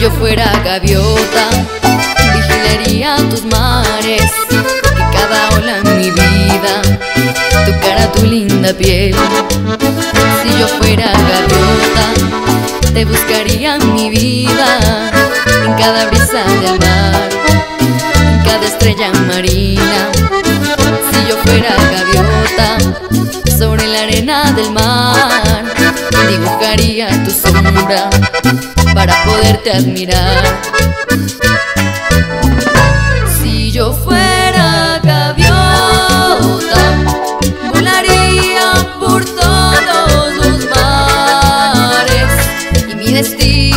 Si yo fuera gaviota Vigilaría tus mares y cada ola en mi vida Tocara tu linda piel. Si yo fuera gaviota Te buscaría mi vida En cada brisa del mar En cada estrella marina. Si yo fuera gaviota Sobre la arena del mar Dibujaría tu sombra admirar. Si yo fuera gaviota, volaría por todos los mares y mi destino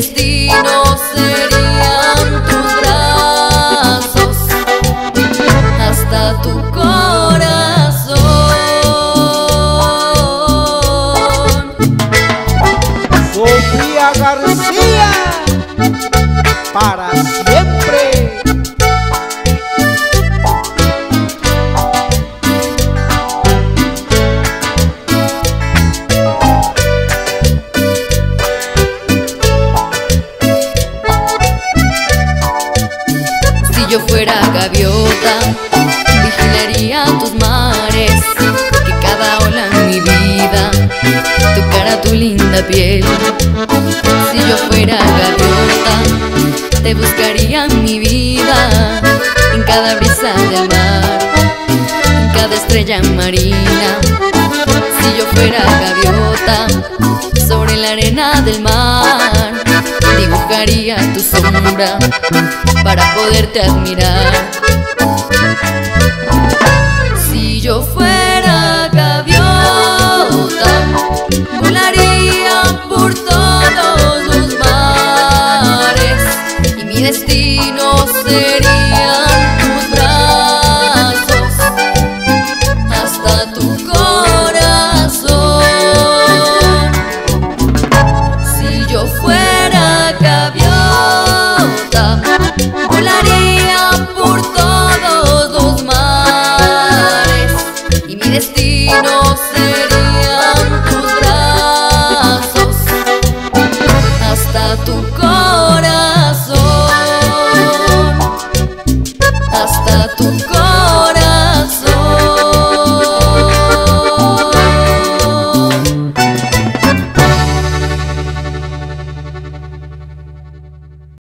destino serían tus brazos hasta tu corazón. Sofía García, para siempre. Fuera gaviota, vigilaría tus mares, que cada ola en mi vida tocara tu linda piel. Si yo fuera gaviota, te buscaría mi vida en cada brisa del mar, en cada estrella marina. Si yo fuera gaviota, sobre la arena del mar, dibujaría tu sombra para poderte admirar. Si yo fuera gaviota, volaría por todos los mares y mi destino serían